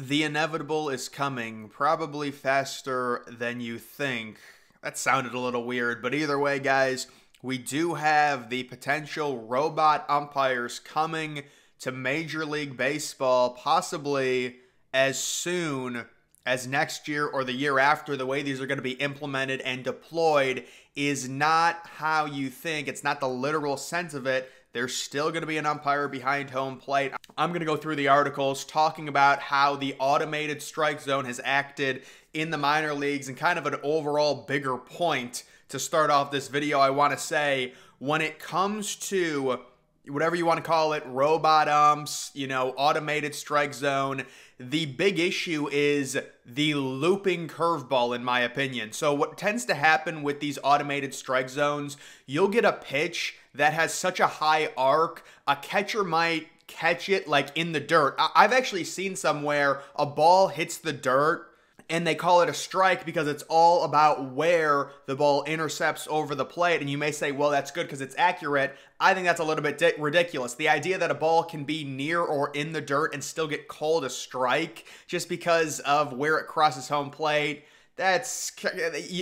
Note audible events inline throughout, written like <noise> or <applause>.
The inevitable is coming, probably faster than you think. That sounded a little weird, but either way, guys, we do have the potential robot umpires coming to Major League Baseball, possibly as soon as next year or the year after. The way these are going to be implemented and deployed is not how you think, it's not the literal sense of it. There's still going to be an umpire behind home plate. I'm going to go through the articles talking about how the automated strike zone has acted in the minor leagues and kind of an overall bigger point to start off this video. I want to say when it comes to whatever you want to call it, robot umps, you know, automated strike zone. The big issue is the looping curveball, in my opinion. So, what tends to happen with these automated strike zones, you'll get a pitch that has such a high arc, a catcher might catch it like in the dirt. I've actually seen somewhere a ball hits the dirt and they call it a strike because it's all about where the ball intercepts over the plate. And you may say, well, that's good because it's accurate. I think that's a little bit ridiculous. The idea that a ball can be near or in the dirt and still get called a strike just because of where it crosses home plate that's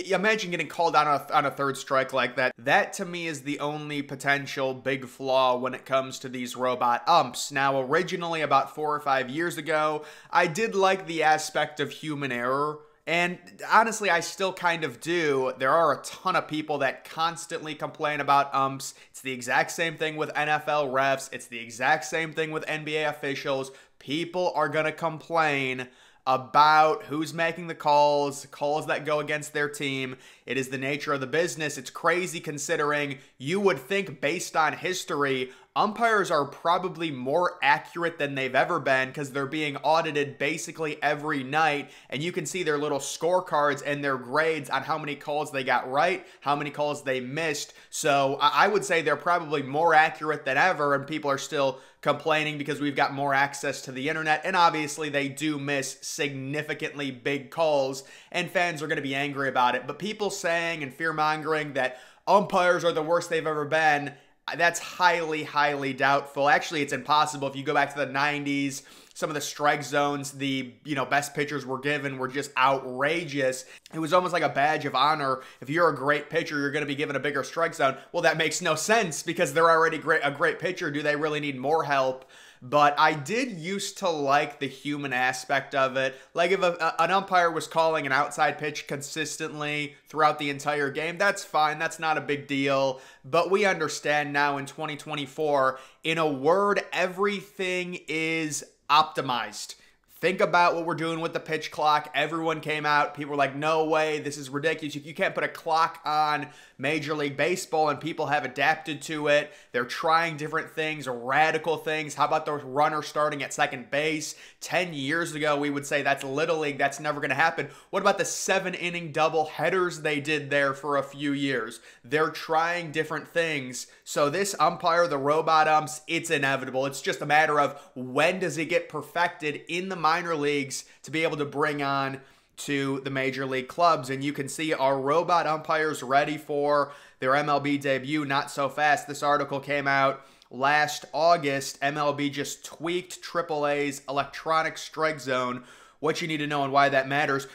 imagine getting called out on a, on a third strike like that. That to me is the only potential big flaw when it comes to these robot umps. Now, originally about four or five years ago, I did like the aspect of human error. And honestly, I still kind of do. There are a ton of people that constantly complain about umps. It's the exact same thing with NFL refs. It's the exact same thing with NBA officials. People are going to complain about who's making the calls, calls that go against their team. It is the nature of the business. It's crazy considering you would think, based on history, umpires are probably more accurate than they've ever been because they're being audited basically every night. And you can see their little scorecards and their grades on how many calls they got right, how many calls they missed. So I would say they're probably more accurate than ever, and people are still complaining because we've got more access to the internet. And obviously, they do miss significantly big calls, and fans are going to be angry about it. But people saying and fear mongering that umpires are the worst they've ever been, that's highly, highly doubtful. Actually, it's impossible. If you go back to the 90s, some of the strike zones the you know best pitchers were given were just outrageous. It was almost like a badge of honor. If you're a great pitcher, you're going to be given a bigger strike zone. Well, that makes no sense because they're already great a great pitcher. Do they really need more help? But I did used to like the human aspect of it. Like if a, an umpire was calling an outside pitch consistently throughout the entire game, that's fine. That's not a big deal. But we understand now in 2024, in a word, everything is optimized. Think about what we're doing with the pitch clock. Everyone came out. People were like, no way, this is ridiculous. You can't put a clock on Major League Baseball, and people have adapted to it. They're trying different things, radical things. How about the runner starting at second base? 10 years ago, we would say that's Little League. That's never going to happen. What about the seven inning double headers they did there for a few years? They're trying different things. So, this umpire, the robot umps, it's inevitable. It's just a matter of when does it get perfected in the minor leagues to be able to bring on to the major league clubs. And you can see our robot umpires ready for their MLB debut. Not so fast. This article came out last August. MLB just tweaked AAA's electronic strike zone. What you need to know and why that matters.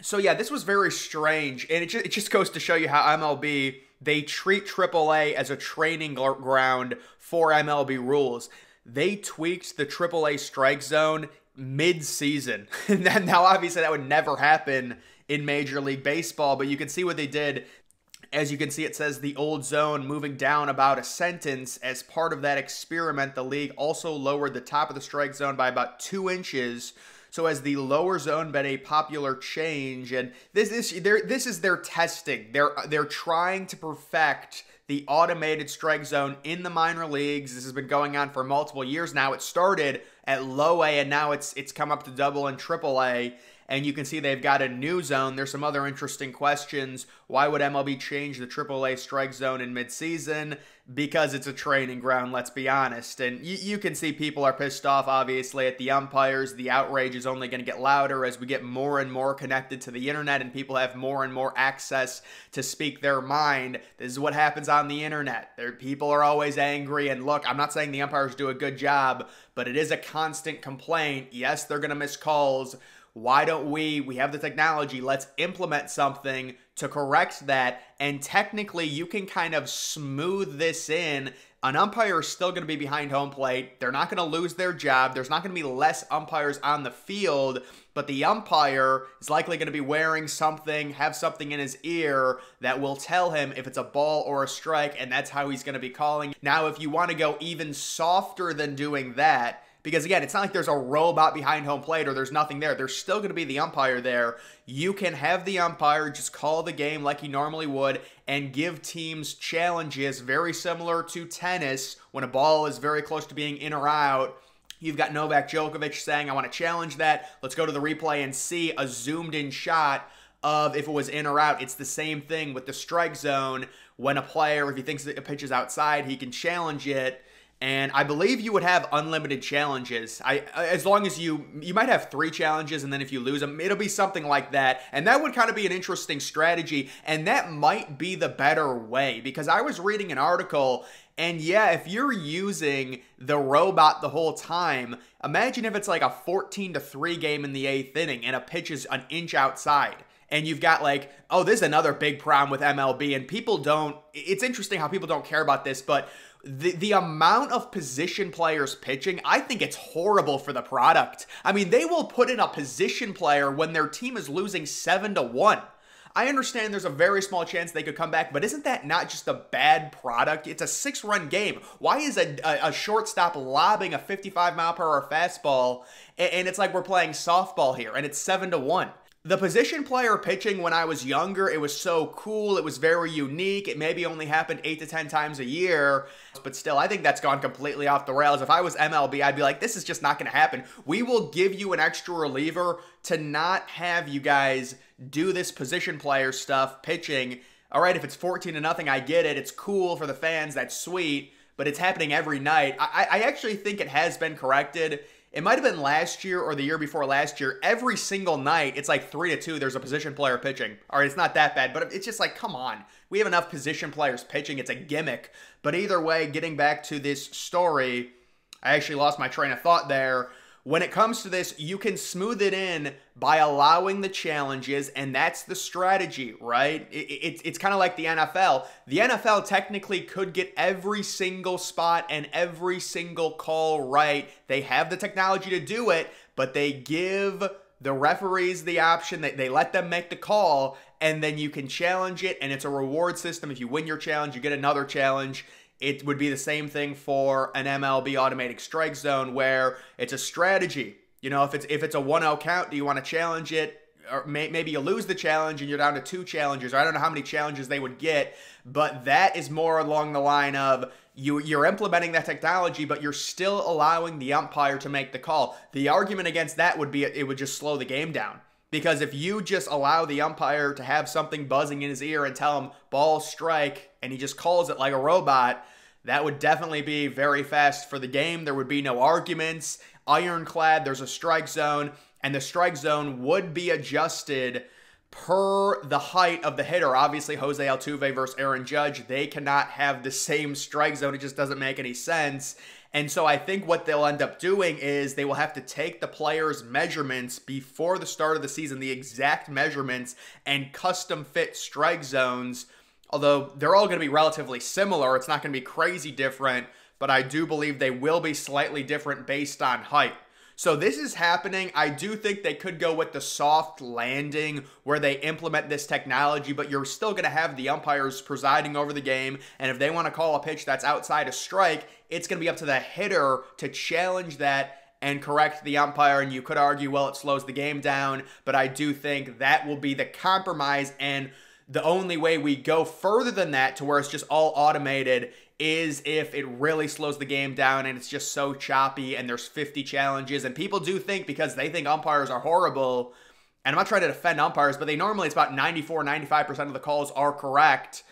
So yeah, this was very strange, and it just, it just goes to show you how MLB they treat AAA as a training ground for MLB rules. They tweaked the AAA strike zone mid-season. <laughs> now, obviously, that would never happen in Major League Baseball, but you can see what they did. As you can see, it says the old zone moving down about a sentence. As part of that experiment, the league also lowered the top of the strike zone by about two inches. So as the lower zone been a popular change, and this this this is their testing. They're they're trying to perfect the automated strike zone in the minor leagues. This has been going on for multiple years now. It started at low A and now it's it's come up to double and triple A. and you can see they've got a new zone. There's some other interesting questions. Why would MLB change the AAA strike zone in midseason? because it's a training ground, let's be honest. And you, you can see people are pissed off, obviously, at the umpires. The outrage is only going to get louder as we get more and more connected to the internet and people have more and more access to speak their mind. This is what happens on the internet. There, people are always angry. And look, I'm not saying the umpires do a good job, but it is a constant complaint. Yes, they're going to miss calls. Why don't we? We have the technology. Let's implement something to correct that. And technically, you can kind of smooth this in. An umpire is still going to be behind home plate. They're not going to lose their job. There's not going to be less umpires on the field, but the umpire is likely going to be wearing something, have something in his ear that will tell him if it's a ball or a strike, and that's how he's going to be calling. Now, if you want to go even softer than doing that, because again, it's not like there's a robot behind home plate or there's nothing there. There's still going to be the umpire there. You can have the umpire just call the game like he normally would and give teams challenges very similar to tennis when a ball is very close to being in or out. You've got Novak Djokovic saying, I want to challenge that. Let's go to the replay and see a zoomed in shot of if it was in or out. It's the same thing with the strike zone. When a player, if he thinks that a pitch is outside, he can challenge it and I believe you would have unlimited challenges. I as long as you you might have three challenges, and then if you lose them, it'll be something like that. And that would kind of be an interesting strategy, and that might be the better way because I was reading an article. And yeah, if you're using the robot the whole time, imagine if it's like a 14 to 3 game in the eighth inning and a pitch is an inch outside and you've got like, oh, this is another big problem with MLB, and people don't. It's interesting how people don't care about this, but the the amount of position players pitching, I think it's horrible for the product. I mean, they will put in a position player when their team is losing 7 to 1. I understand there's a very small chance they could come back, but isn't that not just a bad product? It's a six run game. Why is a, a, a shortstop lobbing a 55 mile per hour fastball and, and it's like we're playing softball here and it's seven to one? The position player pitching when I was younger, it was so cool. It was very unique. It maybe only happened eight to 10 times a year, but still, I think that's gone completely off the rails. If I was MLB, I'd be like, this is just not going to happen. We will give you an extra reliever to not have you guys do this position player stuff, pitching. All right, if it's 14 to nothing, I get it. It's cool for the fans. That's sweet, but it's happening every night. I, I actually think it has been corrected it might have been last year or the year before last year. Every single night, it's like three to two. There's a position player pitching. All right, it's not that bad, but it's just like, come on. We have enough position players pitching. It's a gimmick. But either way, getting back to this story, I actually lost my train of thought there. When it comes to this, you can smooth it in by allowing the challenges, and that's the strategy, right? It, it, it's kind of like the NFL. The NFL technically could get every single spot and every single call right. They have the technology to do it, but they give the referees the option that they let them make the call and then you can challenge it and it's a reward system if you win your challenge you get another challenge it would be the same thing for an MLB automatic strike zone where it's a strategy. You know, if it's if it's a 1-0 count, do you want to challenge it? Or may, maybe you lose the challenge and you're down to two challenges. Or I don't know how many challenges they would get, but that is more along the line of you you're implementing that technology, but you're still allowing the umpire to make the call. The argument against that would be it would just slow the game down. Because if you just allow the umpire to have something buzzing in his ear and tell him ball strike and he just calls it like a robot, that would definitely be very fast for the game. There would be no arguments. Ironclad, there's a strike zone, and the strike zone would be adjusted per the height of the hitter. Obviously, Jose Altuve versus Aaron Judge, they cannot have the same strike zone. It just doesn't make any sense. And so I think what they'll end up doing is they will have to take the players' measurements before the start of the season, the exact measurements, and custom fit strike zones. Although they're all going to be relatively similar, it's not going to be crazy different, but I do believe they will be slightly different based on height. So this is happening. I do think they could go with the soft landing where they implement this technology, but you're still going to have the umpires presiding over the game. And if they want to call a pitch that's outside a strike, it's going to be up to the hitter to challenge that and correct the umpire. And you could argue, well, it slows the game down, but I do think that will be the compromise. And the only way we go further than that to where it's just all automated is if it really slows the game down and it's just so choppy and there's 50 challenges. And people do think because they think umpires are horrible and I'm not trying to defend umpires, but they normally it's about 94, 95% of the calls are correct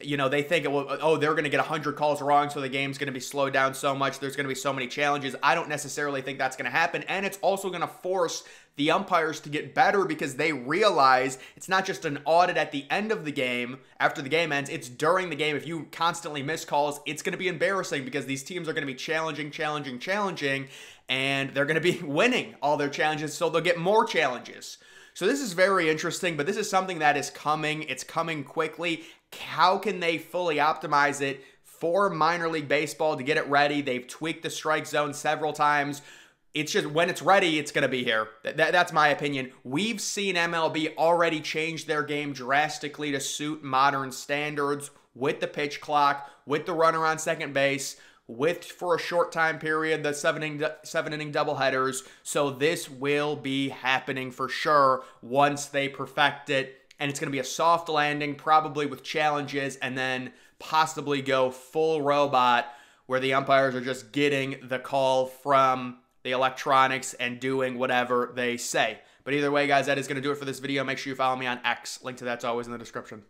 you know, they think, well, oh, they're going to get 100 calls wrong, so the game's going to be slowed down so much. There's going to be so many challenges. I don't necessarily think that's going to happen. And it's also going to force the umpires to get better because they realize it's not just an audit at the end of the game after the game ends, it's during the game. If you constantly miss calls, it's going to be embarrassing because these teams are going to be challenging, challenging, challenging, and they're going to be <laughs> winning all their challenges, so they'll get more challenges. So this is very interesting, but this is something that is coming. It's coming quickly. How can they fully optimize it for minor league baseball to get it ready? They've tweaked the strike zone several times. It's just when it's ready, it's going to be here. Th- that's my opinion. We've seen MLB already change their game drastically to suit modern standards with the pitch clock, with the runner on second base, with for a short time period the seven inning seven inning doubleheaders. So this will be happening for sure once they perfect it and it's going to be a soft landing, probably with challenges, and then possibly go full robot where the umpires are just getting the call from the electronics and doing whatever they say. But either way, guys, that is going to do it for this video. Make sure you follow me on X. Link to that's always in the description.